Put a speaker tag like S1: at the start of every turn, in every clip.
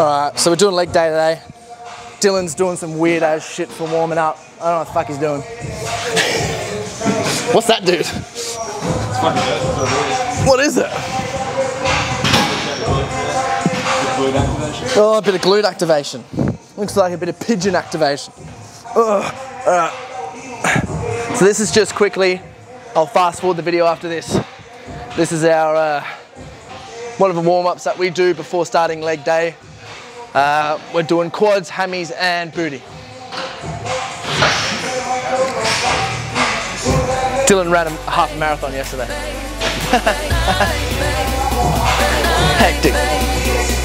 S1: Alright, so we're doing leg day today. Dylan's doing some weird ass shit for warming up. I don't know what the fuck he's doing. What's that, dude? What is it? Oh, a bit of glute activation. Looks like a bit of pigeon activation. Ugh. So this is just quickly, I'll fast forward the video after this. This is our, uh, one of the warm-ups that we do before starting leg day. Uh, we're doing quads, hammies, and booty. Dylan ran a half marathon yesterday. Hectic.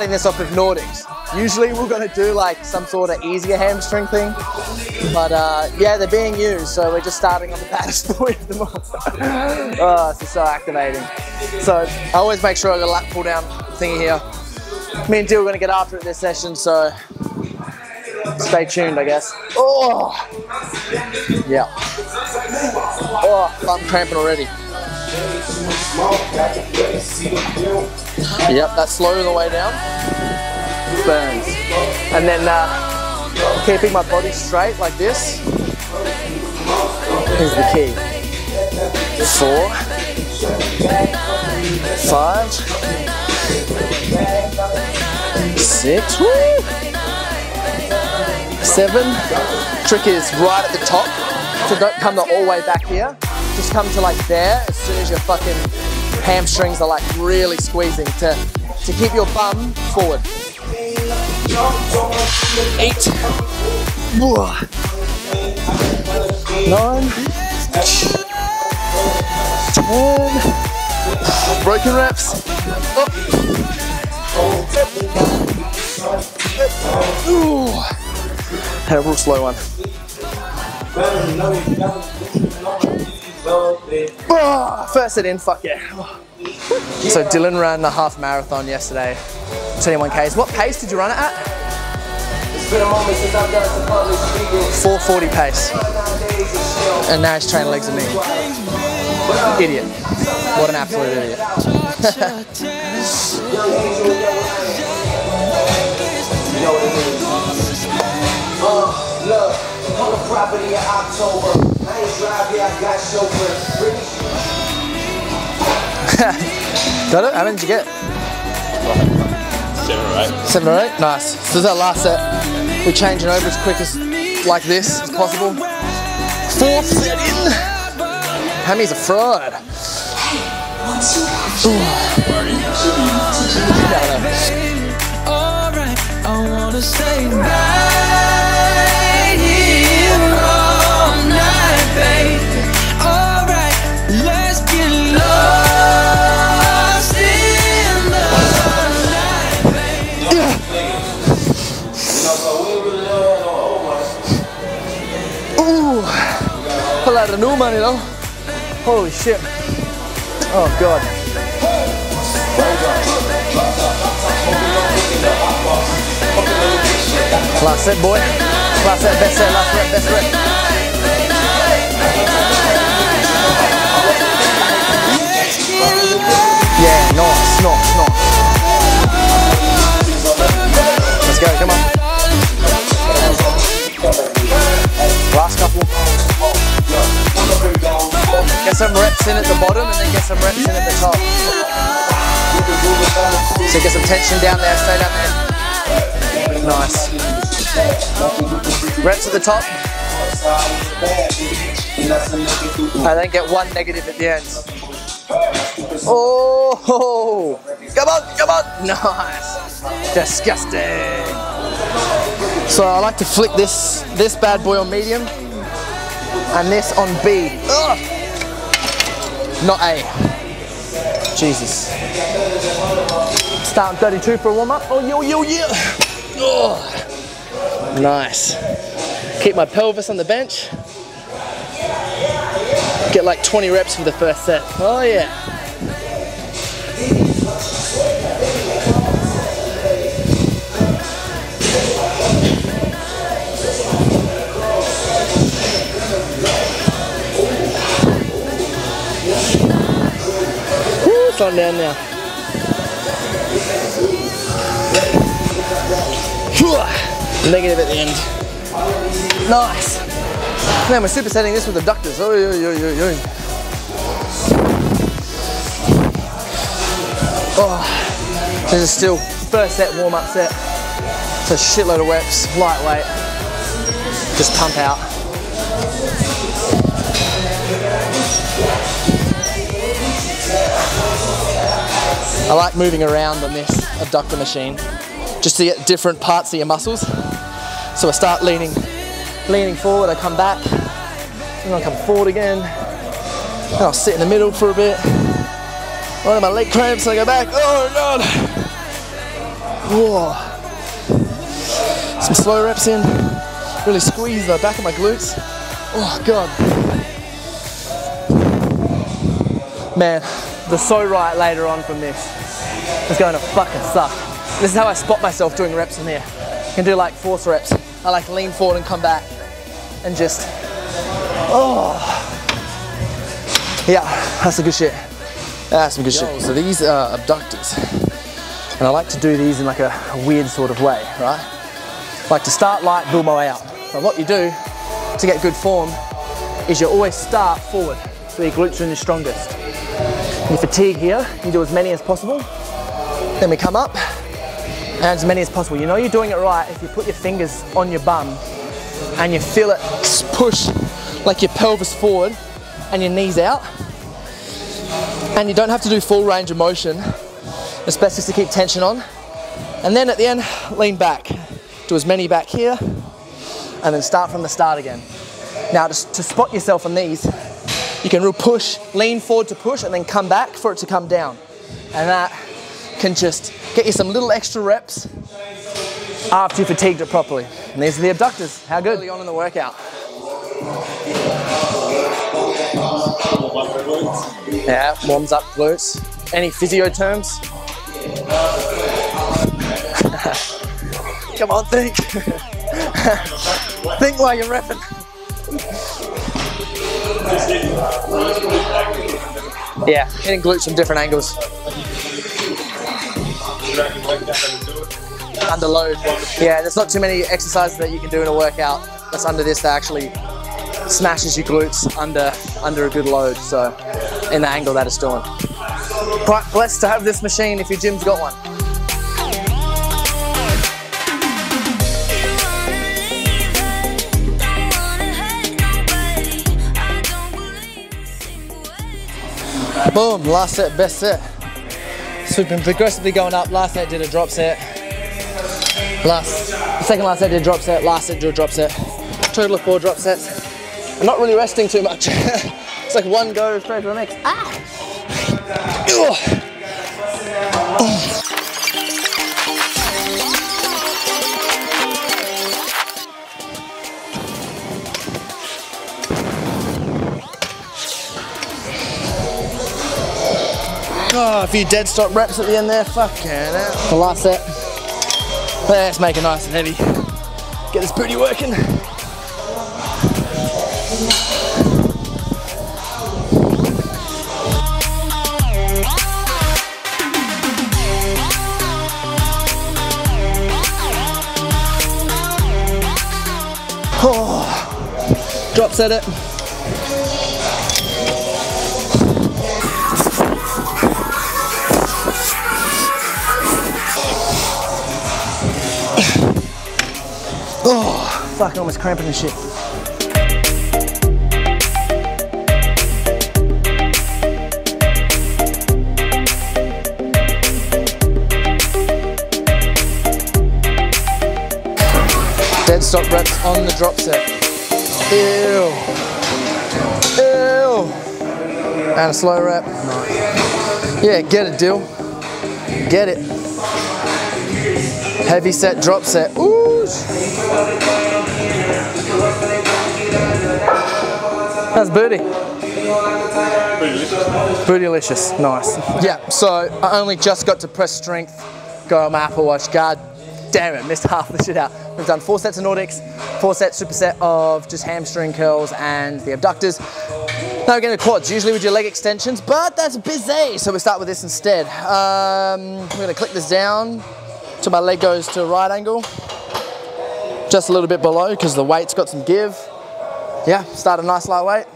S1: Starting this off with Nordics. Usually we're gonna do like some sort of easier hamstring thing, but uh, yeah, they're being used, so we're just starting on the baddest of them all. oh, this is so activating. So I always make sure I got a lat pull down thingy here. Me and Dyl are gonna get after it this session, so stay tuned, I guess. Oh, yeah. Oh, I'm cramping already. Yep, that's slow the way down. Burns. And then uh, keeping my body straight like this is the key. Four, five, six, woo, seven. Trick is right at the top, so don't come the all way back here. Just come to like there as soon as you're fucking hamstrings are like really squeezing to, to keep your bum forward. Eight. Nine. Ten. Broken reps. Up. Ooh. Had a real slow one. First it in, fuck yeah. So Dylan ran the half marathon yesterday, 21Ks. What pace did you run it at? 440 pace. And now he's training legs of me. Idiot. What an absolute idiot.
S2: property in October. I ain't drive here, I got chauffeur. Really
S1: Got it? How many did you get?
S3: Seven or eight.
S1: Seven or eight? Nice. So this is our last set. We're changing over as quick as, like this, as possible. Fourth set in. Hammy's a fraud.
S4: Alright, baby.
S1: Ooh. Pull out a new money though. Holy shit. Oh god. Last set, boy. Last set, best set, last best. Go, come on. Last couple. Get some reps in at the bottom and then get some reps in at the top. So get some tension down there, stay down there. Nice. Reps at the top. And then get one negative at the end. Oh, come on, come on. Nice. Disgusting. So I like to flick this, this bad boy on medium. and this on B. Ugh. Not A. Jesus. Start on 32 for a warm up. Oh, yo, yo, yeah. Oh. Nice. Keep my pelvis on the bench. Get like 20 reps for the first set. Oh, yeah. Woo, slowing down now. Negative at the end. Nice. Man, we're supersetting this with abductors. Oh, yo, yo, yo, yo. Oh, this is still first set warm up set. It's a shitload of reps, lightweight. Just pump out. I like moving around on this abductor machine just to get different parts of your muscles. So I start leaning, leaning forward, I come back, and I'll come forward again, and I'll sit in the middle for a bit. One of my leg cramps, I go back. Oh god! Whoa. Some slow reps in. Really squeeze the back of my glutes. Oh god. Man, the so right later on from this is going to fucking suck. This is how I spot myself doing reps in here. I can do like force reps. I like lean forward and come back and just, oh. Yeah, that's some good shit. That's some good shit. So these are abductors. And I like to do these in like a, a weird sort of way, right? Like to start light, build my way up. But what you do to get good form is you always start forward so your glutes are in your strongest. You fatigue here, you do as many as possible. Then we come up and as many as possible. You know you're doing it right if you put your fingers on your bum and you feel it push like your pelvis forward and your knees out. And you don't have to do full range of motion. It's best just to keep tension on. And then at the end, lean back. Do as many back here and then start from the start again. Now just to spot yourself on these, you can real push, lean forward to push and then come back for it to come down. And that can just get you some little extra reps after you fatigued it properly. And these are the abductors. How good? Early on in the workout. Yeah, warms up glutes. Any physio terms? Come on, think. think while you're repping. Yeah, hitting glutes from different angles. Under load. Yeah, there's not too many exercises that you can do in a workout that's under this that actually smashes your glutes under under a good load. So in the angle that it's doing. Quite blessed to have this machine if your gym's got one. Boom, last set, best set. So we've been progressively going up. Last set did a drop set. Last, second last set did a drop set. Last set did a drop set. Total of four drop sets. I'm not really resting too much. it's like one go straight to the next. Ah! Few dead stop reps at the end there. Fucking hell. The last set. Let's make it nice and heavy. Get this booty working. Oh, drop set it. Oh, fuck, almost cramping and shit. Dead stop reps on the drop set. Ew. And a slow rep. Yeah, get it, Dyl. Get it. Heavy set, drop set. Ooh. That's booty. Bootylicious, nice. Yeah, so I only just got to press strength, go on my Apple Watch. God damn it, missed half the shit out. We've done four sets of Nordics, four sets, superset of just hamstring curls and the abductors. Now we're going to quads. Usually we do leg extensions, but that's busy, so we start with this instead. Um, we're going to click this down till my leg goes to a right angle, just a little bit below because the weight's got some give. Yeah, start a nice light weight.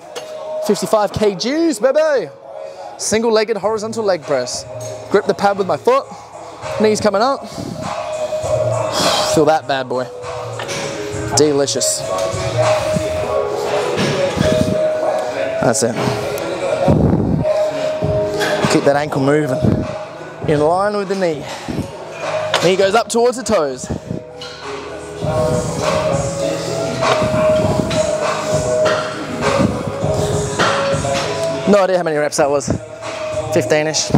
S1: 55 kgs, baby. Single-legged horizontal leg press. Grip the pad with my foot. Knees coming up. Feel that bad boy. Delicious. That's it. Keep that ankle moving. In line with the knee. Knee goes up towards the toes. No idea how many reps that was. 15-ish.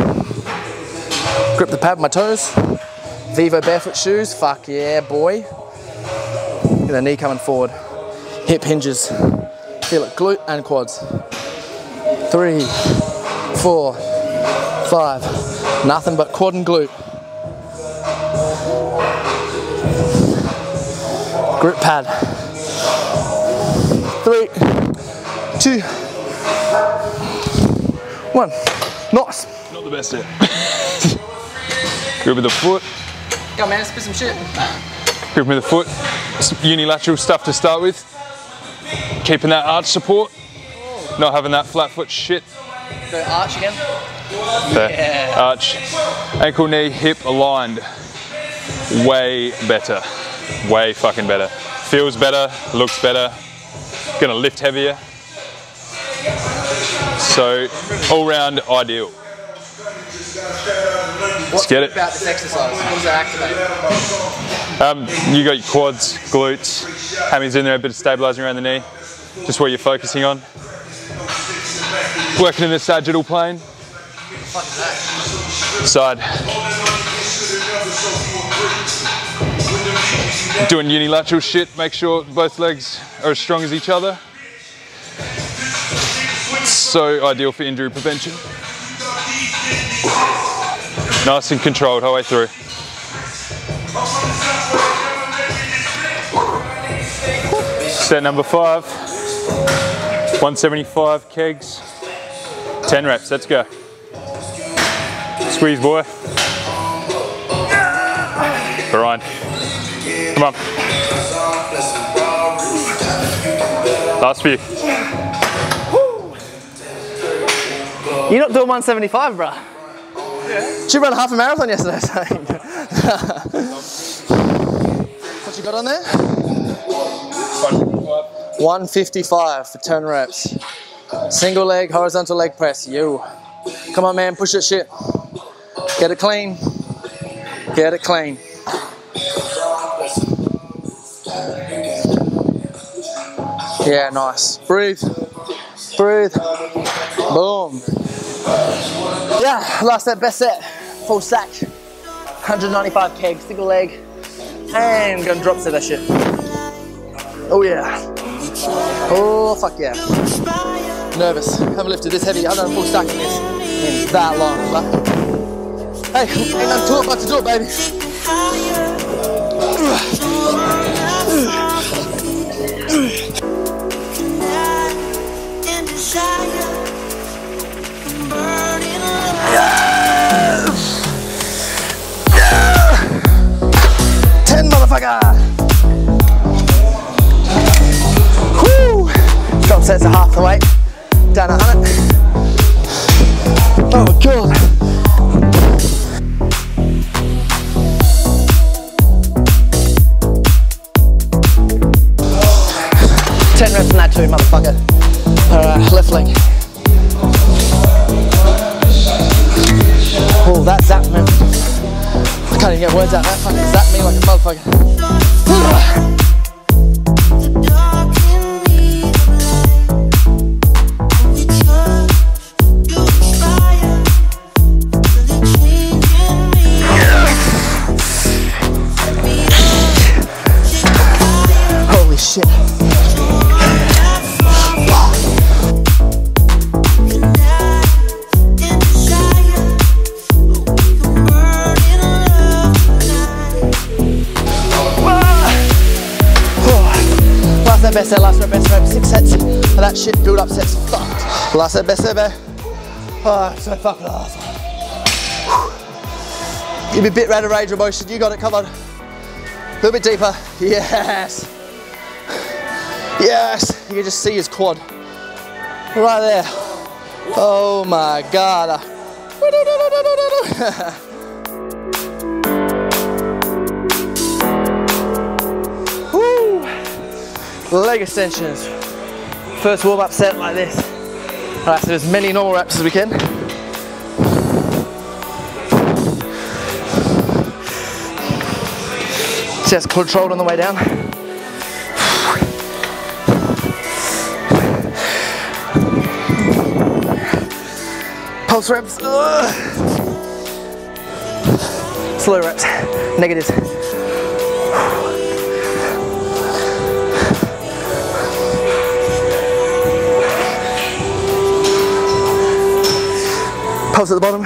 S1: Grip the pad my toes. Vivo barefoot shoes. Fuck yeah, boy. Get the knee coming forward. Hip hinges. Feel it, glute and quads. Three, four, five. Nothing but quad and glute. Grip pad. Three, two, one. Nice.
S3: Not the best yet. Grip with the foot,
S1: Go man, spit some shit.
S3: grip with the foot. Some unilateral stuff to start with. Keeping that arch support. Not having that flat foot shit.
S1: Go arch again.
S3: There.
S1: Yeah.
S3: Arch. Ankle, knee, hip aligned. Way better. Way fucking better. Feels better, looks better. Gonna lift heavier. So, all round ideal.
S1: What's
S3: get it.
S1: about this exercise? What does it activate?
S3: Um, you got your quads, glutes, hammies in there, a bit of stabilizing around the knee. Just what you're focusing on. Working in the sagittal plane. Side. Doing unilateral shit, make sure both legs are as strong as each other. So ideal for injury prevention. Nice and controlled whole way through. Set number five, 175 kegs, 10 reps, let's go. Squeeze boy. Grind. Come on. Last few.
S1: You're not doing 175, bruh. Yeah. She ran half a marathon yesterday. what you got on there? 155 for 10 reps. Single leg, horizontal leg press. You. Come on, man, push that shit. Get it clean. Get it clean. Yeah, nice. Breathe. Breathe. Boom. Yeah, last set, best set. Full stack. 195 keg, single leg. And gonna drop set that shit. Oh yeah. Oh fuck yeah. Nervous. Haven't lifted this heavy. I've done a full stack in this in that long. But hey, ain't nothing to it but to do it, baby. Motherfucker. Woo! Drop sets are half the weight. Down a hundred. Oh god. Get words out. That fucking zap me like a motherfucker. Best set, last rep, best rep, six sets of that shit, build up sets, fucked. Last set, best set, babe. Oh, so fucking awesome. Give me a bit rate of range of motion, you got it, come on. A little bit deeper, yes. Yes, you can just see his quad. Right there. Oh my God. Leg extensions. First warm up set like this. Alright, so as many normal reps as we can. Chest controlled on the way down. Pulse reps. Ugh. Slow reps. Negatives. Pulse at the bottom.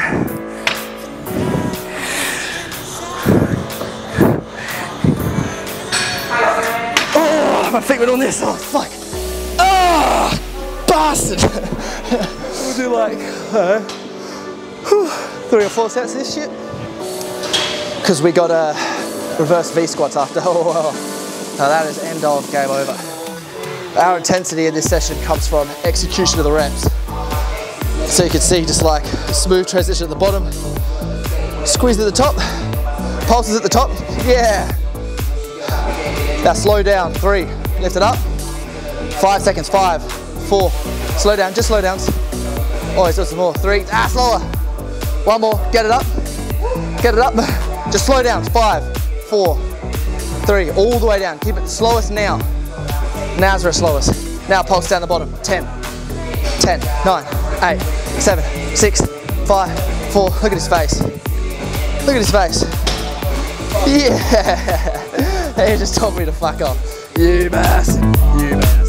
S1: Oh, my feet went on this. Oh, fuck. Oh, bastard. we'll do like uh, whew, three or four sets of this shit. Because we got a reverse V squats after. Oh. Now that is end of game over. Our intensity in this session comes from execution of the reps. So you can see just like smooth transition at the bottom, squeeze at the top, pulses at the top, yeah. Now slow down, three, lift it up, five seconds, five, four, slow down, just slow downs. Oh, he's got some more, three, ah, slower. One more, get it up, get it up, just slow down, five, four, three, all the way down, keep it slowest now. Now's our slowest. Now pulse down the bottom, 10, 10, 9, 8, 7, 6, 5, 4. Look at his face. Look at his face. Yeah. He just told me to fuck off. You bastard. You bastard.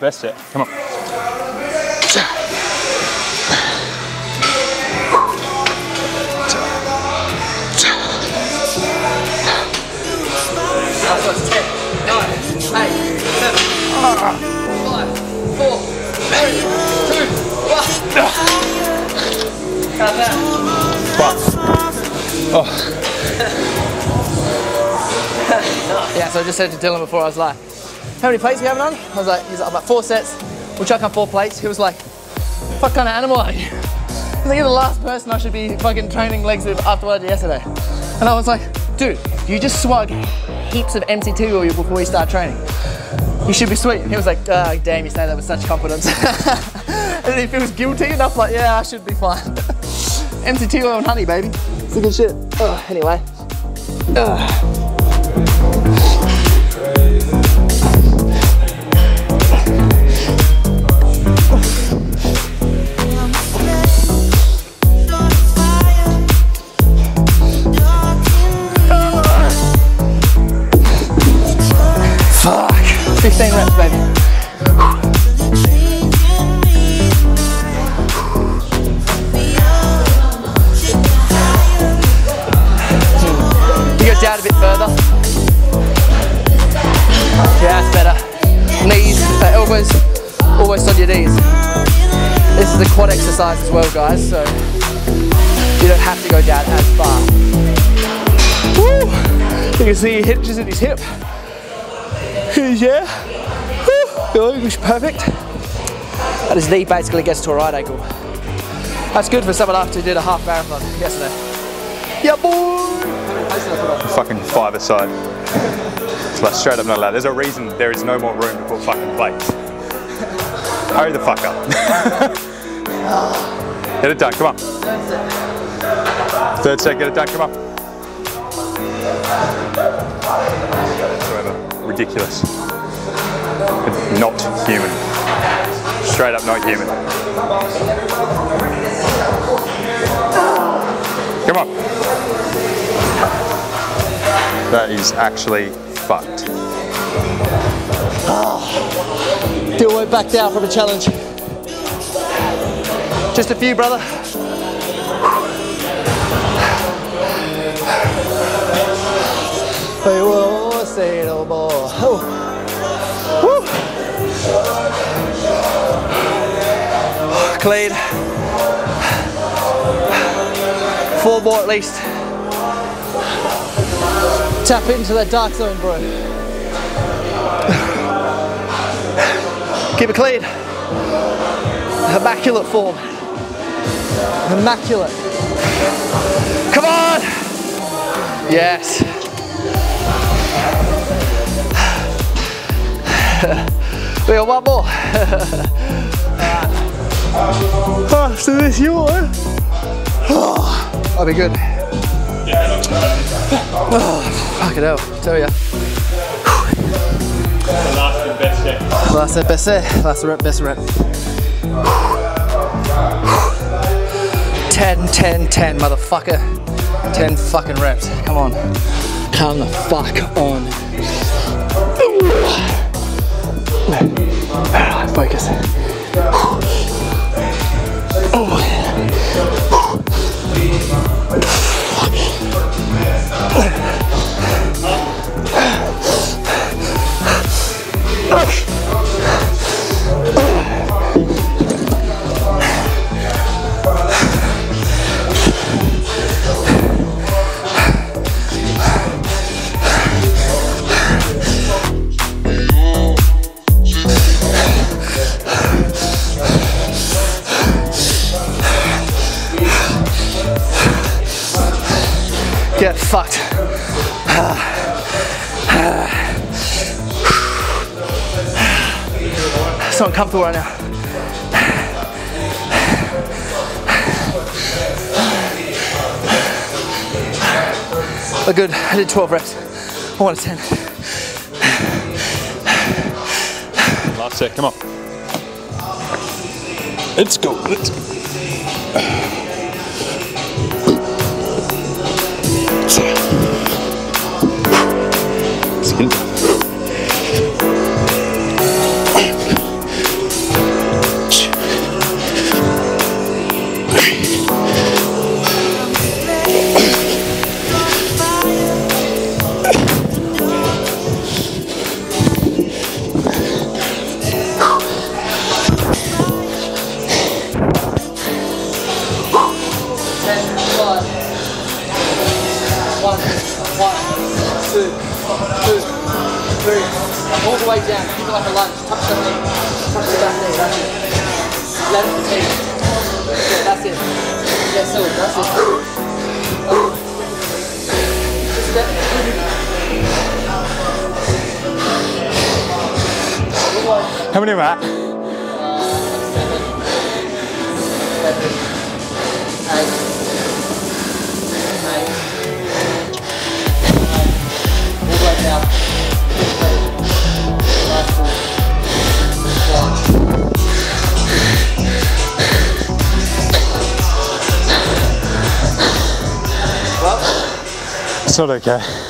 S3: Best set. Come on. Oh.
S1: Yeah, so I just said to Dylan before, I was like, how many plates are you having on? I was like, he's like, about four sets. We'll chuck on four plates. He was like, what kind of animal are you? He's like, you're the last person I should be fucking training legs with after what I did yesterday. And I was like, dude, you just swag heaps of MCT oil before we start training. You should be sweet. He was like, oh, damn, you say that with such confidence. and he feels guilty, I'm like, yeah, I should be fine. MCT oil and honey, baby. It's a good shit. Oh, anyway. Ugh. 15 reps, baby. You go down a bit further. Yeah, that's better. Knees, uh, elbows, almost on your knees. This is a quad exercise as well, guys, so you don't have to go down as far. Woo! You can see he in his hip. Yeah. Woo. Looks perfect. And his knee basically gets to a right angle. That's good for someone after who did a half marathon yesterday. Yeah, boy!
S3: Fucking five aside. It's like straight up not allowed. There's a reason there is no more room to put fucking plates. Hurry the fuck up. get it done, come on. Third set, get it done, come on. Ridiculous. Not human. Straight up not human. Come on. That is actually fucked.
S1: Do we back down from a challenge? Just a few, brother. We will no more. Oh. Woo. Clean. Four more at least. Tap into that dark zone, bro. Keep it clean. Immaculate form. Immaculate. Come on! Yes. We got one more. After this yawn. I'll be good. Oh, fucking hell, tell ya.
S3: Last and best set.
S1: Last set, best set. Last rep, best rep. 10, 10, 10, motherfucker. 10 fucking reps. Come on. Come the fuck on. Alright, focus. Get fucked. So uncomfortable right now. But good. I did 12 reps. I want a 10.
S3: Last set, come on. Let's go. Let's go. free. Not okay.